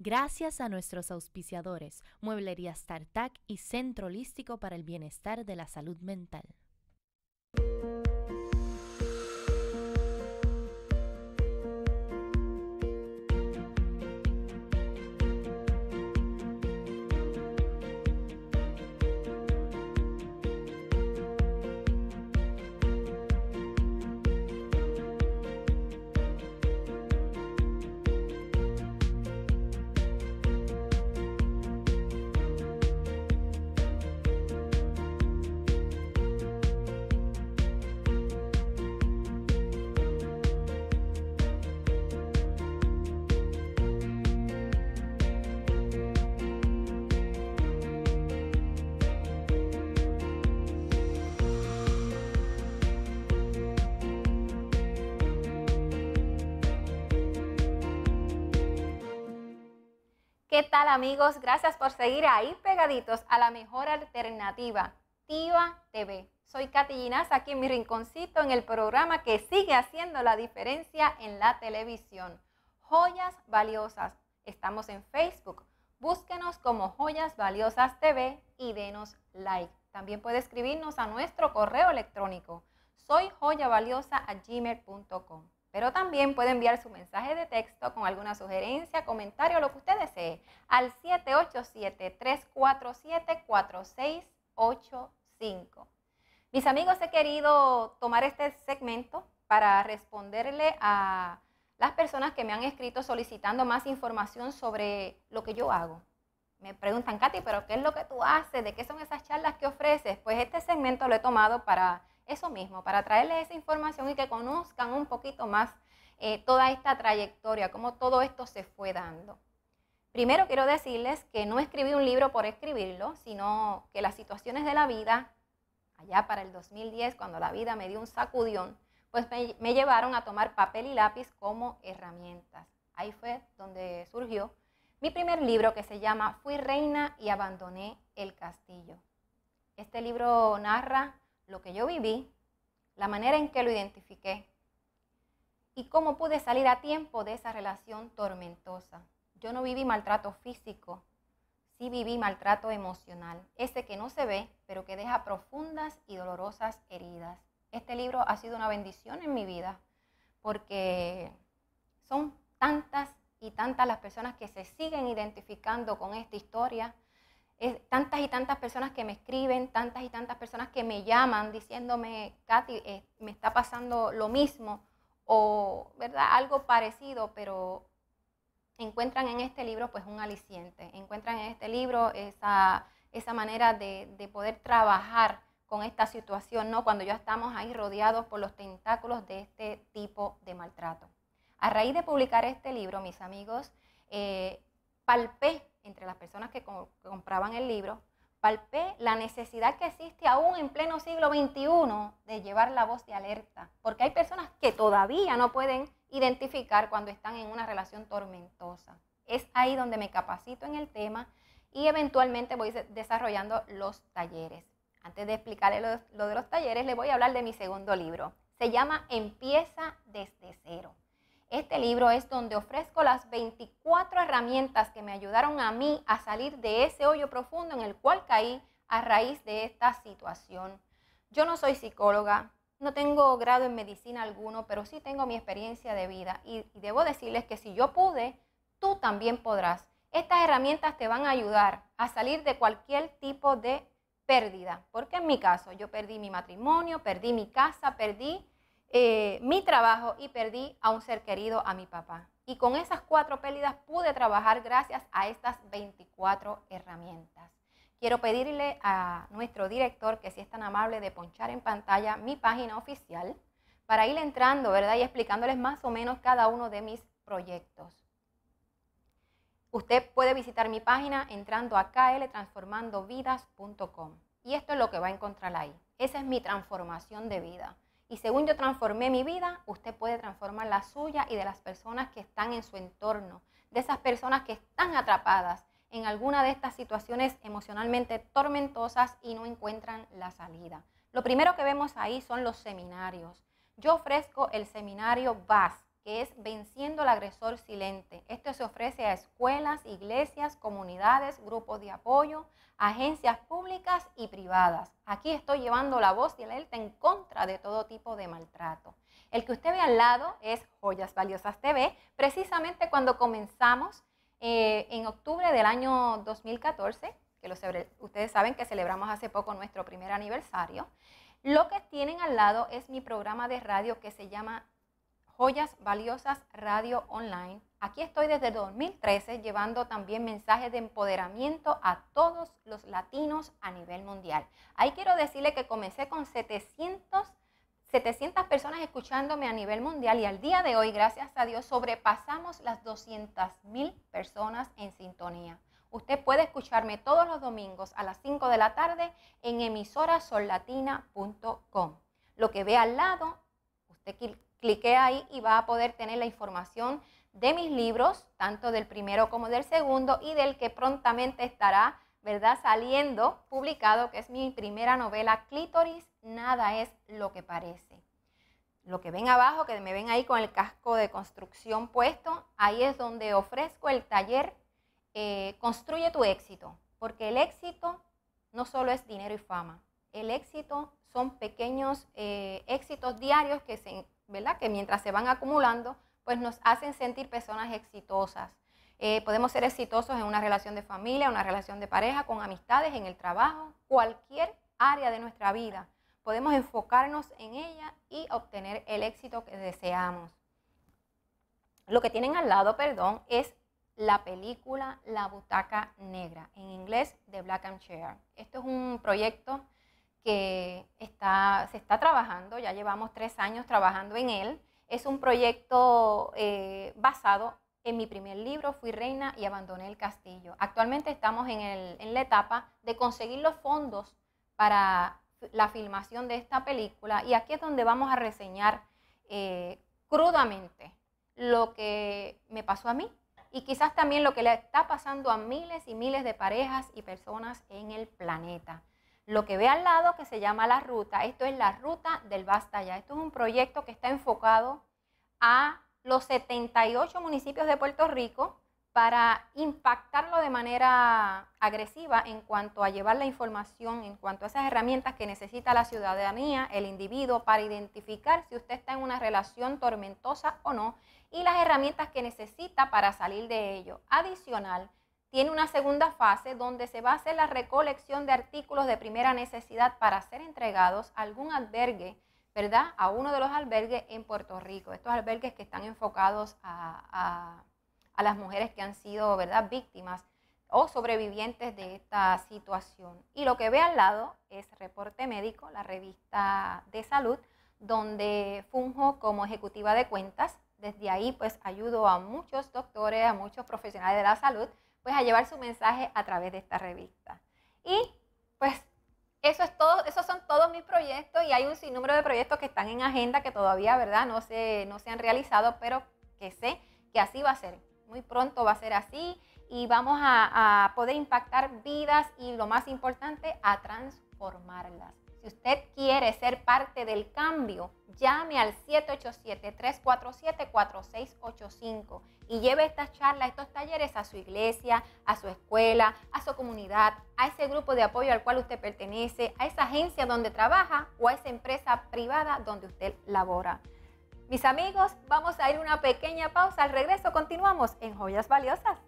Gracias a nuestros auspiciadores, Mueblería StarTac y Centro Holístico para el Bienestar de la Salud Mental. ¿Qué tal amigos? Gracias por seguir ahí pegaditos a la mejor alternativa, TIVA TV. Soy Katy Ginás, aquí en mi rinconcito en el programa que sigue haciendo la diferencia en la televisión. Joyas Valiosas. Estamos en Facebook. Búsquenos como Joyas Valiosas TV y denos like. También puede escribirnos a nuestro correo electrónico. Soy gmail.com pero también puede enviar su mensaje de texto con alguna sugerencia, comentario, lo que usted desee, al 787-347-4685. Mis amigos, he querido tomar este segmento para responderle a las personas que me han escrito solicitando más información sobre lo que yo hago. Me preguntan, Katy, pero ¿qué es lo que tú haces? ¿De qué son esas charlas que ofreces? Pues este segmento lo he tomado para eso mismo, para traerles esa información y que conozcan un poquito más eh, toda esta trayectoria, cómo todo esto se fue dando. Primero quiero decirles que no escribí un libro por escribirlo, sino que las situaciones de la vida, allá para el 2010, cuando la vida me dio un sacudión, pues me llevaron a tomar papel y lápiz como herramientas. Ahí fue donde surgió mi primer libro que se llama Fui reina y abandoné el castillo. Este libro narra lo que yo viví, la manera en que lo identifiqué y cómo pude salir a tiempo de esa relación tormentosa. Yo no viví maltrato físico, sí viví maltrato emocional, ese que no se ve, pero que deja profundas y dolorosas heridas. Este libro ha sido una bendición en mi vida porque son tantas y tantas las personas que se siguen identificando con esta historia, tantas y tantas personas que me escriben, tantas y tantas personas que me llaman diciéndome, Katy, eh, me está pasando lo mismo o ¿verdad? algo parecido, pero encuentran en este libro pues un aliciente, encuentran en este libro esa, esa manera de, de, poder trabajar con esta situación, ¿no? cuando ya estamos ahí rodeados por los tentáculos de este tipo de maltrato. A raíz de publicar este libro, mis amigos, eh, palpé entre las personas que, compraban el libro, palpé la necesidad que existe aún en pleno siglo XXI de llevar la voz de alerta, porque hay personas que todavía no pueden identificar cuando están en una relación tormentosa. Es ahí donde me capacito en el tema y eventualmente voy desarrollando los talleres. Antes de explicarle lo, lo de los talleres, le voy a hablar de mi segundo libro. Se llama Empieza desde cero. Este libro es donde ofrezco las 24 herramientas que me ayudaron a mí a salir de ese hoyo profundo en el cual caí a raíz de esta situación. Yo no soy psicóloga, no tengo grado en medicina alguno, pero sí tengo mi experiencia de vida y, debo decirles que si yo pude, tú también podrás. Estas herramientas te van a ayudar a salir de cualquier tipo de pérdida, porque en mi caso yo perdí mi matrimonio, perdí mi casa, perdí eh, mi trabajo y perdí a un ser querido, a mi papá. Y con esas cuatro pérdidas pude trabajar gracias a estas 24 herramientas. Quiero pedirle a nuestro director que si es tan amable de ponchar en pantalla mi página oficial para ir entrando, ¿verdad? Y explicándoles más o menos cada uno de mis proyectos. Usted puede visitar mi página entrando a kltransformandovidas.com. Y esto es lo que va a encontrar ahí. Esa es mi transformación de vida. Y según yo transformé mi vida, usted puede transformar la suya y de las personas que están en su entorno, de esas personas que están atrapadas en alguna de estas situaciones emocionalmente tormentosas y no encuentran la salida. Lo primero que vemos ahí son los seminarios. Yo ofrezco el seminario VAS, que es Venciendo al Agresor Silente. Esto se ofrece a escuelas, iglesias, comunidades, grupos de apoyo, agencias públicas y privadas. Aquí estoy llevando la voz y el alerta en contra de todo tipo de maltrato. El que usted ve al lado es Joyas Valiosas TV. Precisamente cuando comenzamos eh, en octubre del año 2014, que ustedes saben que celebramos hace poco nuestro primer aniversario, lo que tienen al lado es mi programa de radio que se llama Joyas Valiosas Radio Online. Aquí estoy desde 2013 llevando también mensajes de empoderamiento a todos los latinos a nivel mundial. Ahí quiero decirle que comencé con 700, 700 personas escuchándome a nivel mundial y al día de hoy, gracias a Dios, sobrepasamos las 200 mil personas en sintonía. Usted puede escucharme todos los domingos a las 5 de la tarde en emisorasollatina.com. Lo que ve al lado, usted clique ahí y va a poder tener la información de mis libros, tanto del primero como del segundo y del que prontamente estará, ¿verdad?, saliendo publicado, que es mi primera novela, Clítoris, nada es lo que parece. Lo que ven abajo, que me ven ahí con el casco de construcción puesto, ahí es donde ofrezco el taller eh, Construye tu éxito, porque el éxito no solo es dinero y fama, el éxito son pequeños eh, éxitos diarios que se Que mientras se van acumulando, pues nos hacen sentir personas exitosas. Eh, podemos ser exitosos en una relación de familia, una relación de pareja, con amistades, en el trabajo, cualquier área de nuestra vida. Podemos enfocarnos en ella y obtener el éxito que deseamos. Lo que tienen al lado, perdón, es la película La Butaca Negra, en inglés The Black and Chair. Esto es un proyecto que está, se está trabajando, ya llevamos tres años trabajando en él. Es un proyecto eh, basado en mi primer libro, Fui Reina y Abandoné el Castillo. Actualmente estamos en, el, en la etapa de conseguir los fondos para la filmación de esta película y aquí es donde vamos a reseñar eh, crudamente lo que me pasó a mí y quizás también lo que le está pasando a miles y miles de parejas y personas en el planeta. Lo que ve al lado que se llama la ruta, esto es la ruta del Basta Ya. Esto es un proyecto que está enfocado a los 78 municipios de Puerto Rico para impactarlo de manera agresiva en cuanto a llevar la información, en cuanto a esas herramientas que necesita la ciudadanía, el individuo, para identificar si usted está en una relación tormentosa o no y las herramientas que necesita para salir de ello. Adicional, tiene una segunda fase donde se va a hacer la recolección de artículos de primera necesidad para ser entregados a algún albergue, ¿verdad? A uno de los albergues en Puerto Rico. Estos albergues que están enfocados a, las mujeres que han sido, ¿verdad?, víctimas o sobrevivientes de esta situación. Y lo que ve al lado es Reporte Médico, la revista de salud, donde funjo como ejecutiva de cuentas. Desde ahí pues ayudo a muchos doctores, a muchos profesionales de la salud pues a llevar su mensaje a través de esta revista. Y pues eso es todo, esos son todos mis proyectos y hay un sinnúmero de proyectos que están en agenda que todavía, ¿verdad? No se, no se han realizado, pero que sé que así va a ser. Muy pronto va a ser así y vamos a, a poder impactar vidas y lo más importante, a transformarlas. Si usted quiere ser parte del cambio, llame al 787-347-4685 y lleve estas charlas, estos talleres a su iglesia, a su escuela, a su comunidad, a ese grupo de apoyo al cual usted pertenece, a esa agencia donde trabaja o a esa empresa privada donde usted labora. Mis amigos, vamos a ir una pequeña pausa. Al regreso continuamos en Joyas Valiosas.